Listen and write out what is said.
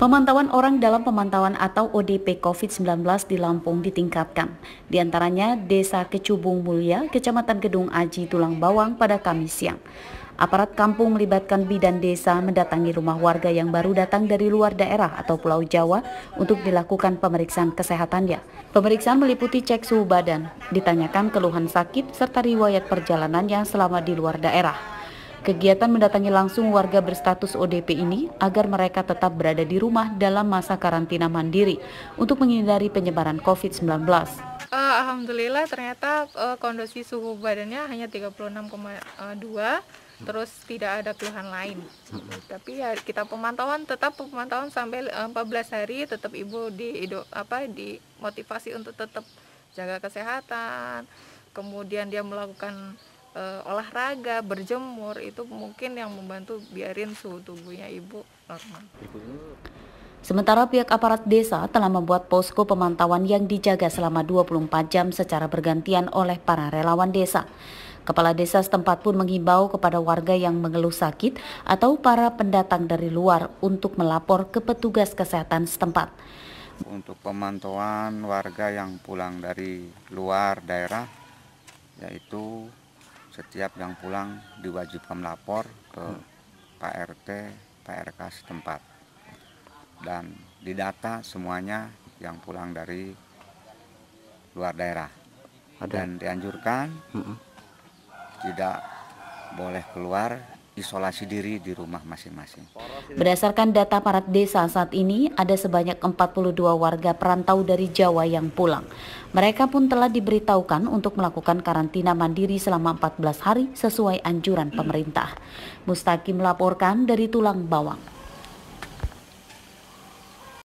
Pemantauan orang dalam pemantauan atau ODP COVID-19 di Lampung ditingkatkan. Di antaranya Desa Kecubung Mulia, Kecamatan Gedung Aji, Tulang Bawang pada Kamis siang. Aparat kampung melibatkan bidan desa mendatangi rumah warga yang baru datang dari luar daerah atau Pulau Jawa untuk dilakukan pemeriksaan kesehatannya. Pemeriksaan meliputi cek suhu badan, ditanyakan keluhan sakit serta riwayat perjalanannya selama di luar daerah. Kegiatan mendatangi langsung warga berstatus ODP ini agar mereka tetap berada di rumah dalam masa karantina mandiri untuk menghindari penyebaran COVID-19. Uh, Alhamdulillah ternyata uh, kondisi suhu badannya hanya 36,2 terus tidak ada keluhan lain. Tapi ya kita pemantauan tetap pemantauan sampai 14 eh, hari tetap ibu di apa dimotivasi untuk tetap jaga kesehatan. Kemudian dia melakukan uh, olahraga, berjemur itu mungkin yang membantu biarin suhu tubuhnya ibu normal. Sementara pihak aparat desa telah membuat posko pemantauan yang dijaga selama 24 jam secara bergantian oleh para relawan desa. Kepala desa setempat pun menghimbau kepada warga yang mengeluh sakit atau para pendatang dari luar untuk melapor ke petugas kesehatan setempat. Untuk pemantauan warga yang pulang dari luar daerah, yaitu setiap yang pulang diwajibkan melapor ke Pak RT, Pak RK setempat. Dan didata semuanya yang pulang dari luar daerah. Dan dianjurkan tidak boleh keluar isolasi diri di rumah masing-masing. Berdasarkan data parat desa saat ini, ada sebanyak 42 warga perantau dari Jawa yang pulang. Mereka pun telah diberitahukan untuk melakukan karantina mandiri selama 14 hari sesuai anjuran pemerintah. Mustaqim melaporkan dari Tulang Bawang.